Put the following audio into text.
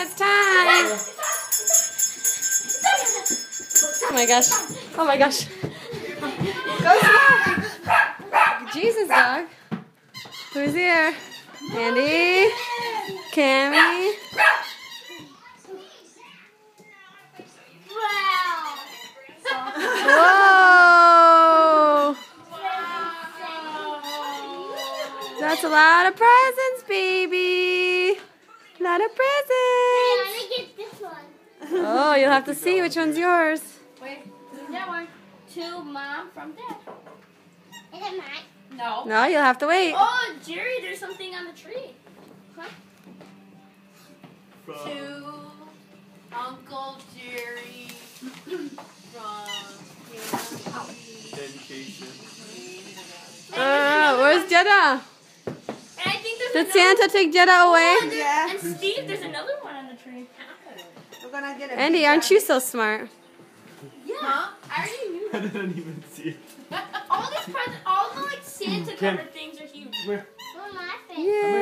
It's time. Oh my gosh. Oh my gosh. Jesus, dog. Who's here? Andy? Cammy? Whoa! That's a lot of presents, baby. Not a lot of presents. You'll have to see which one's yours. Wait, that one. To mom from dad. Is it mine? No. No, you'll have to wait. Oh, Jerry, there's something on the tree. To Uncle Jerry from Dedication. Uh, where's Jeddah? And I think there's Did another Santa take Jeddah away? Yeah. And Steve, there's another one on the tree. We're gonna get a Andy, aren't you so smart? Yeah. I already knew. I didn't even see it. All these presents, all the like Santa Ken. covered things are huge. Where? For my face. Yeah.